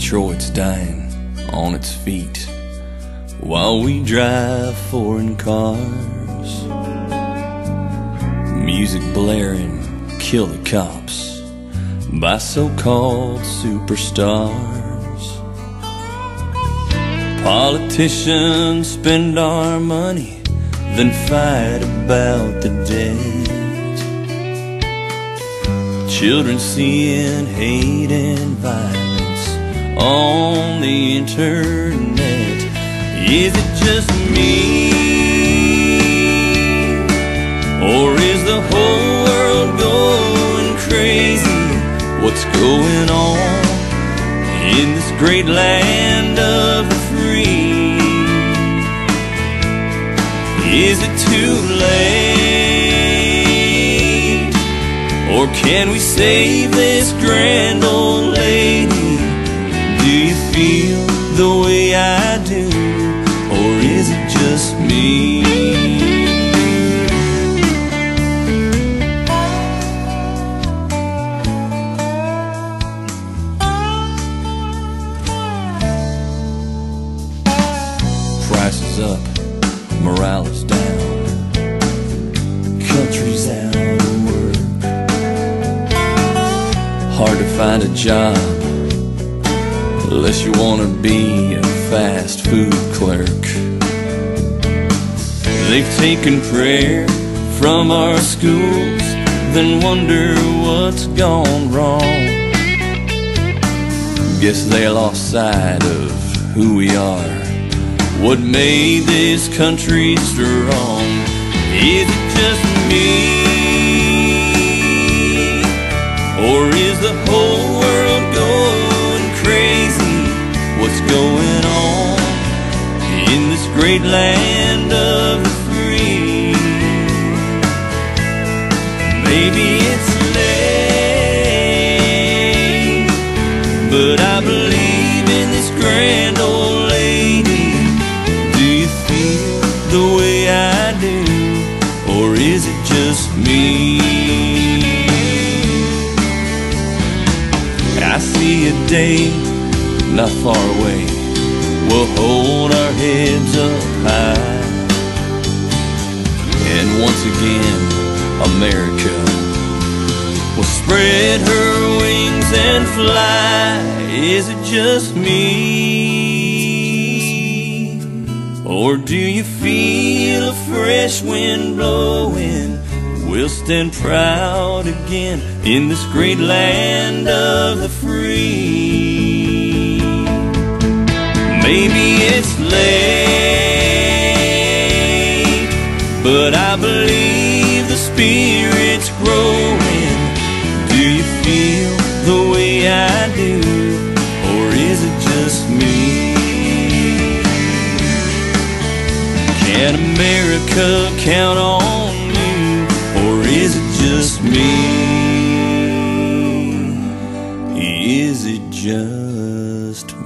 Detroit's dying on its feet while we drive foreign cars. Music blaring, kill the cops by so called superstars. Politicians spend our money, then fight about the debt. Children seeing hate and on the internet. Is it just me? Or is the whole world going crazy? What's going on in this great land of the free? Is it too late? Or can we save this grand old lady? Do you feel the way I do? Or is it just me? Prices up, morale is down. Country's out of work. Hard to find a job unless you want to be a fast food clerk. They've taken prayer from our schools, then wonder what's gone wrong. Guess they lost sight of who we are, what made this country strong. Is it just me? Or is the whole great land of the free? Maybe it's late, but I believe in this grand old lady. Do you feel the way I do, or is it just me? I see a day not far away. We'll hold our heads up high. And once again, America will spread her wings and fly. Is it just me? Or do you feel a fresh wind blowing? We'll stand proud again in this great land of the free. Maybe it's late, but I believe the spirit's growing. Do you feel the way I do, or is it just me? Can America count on you, or is it just me? Is it just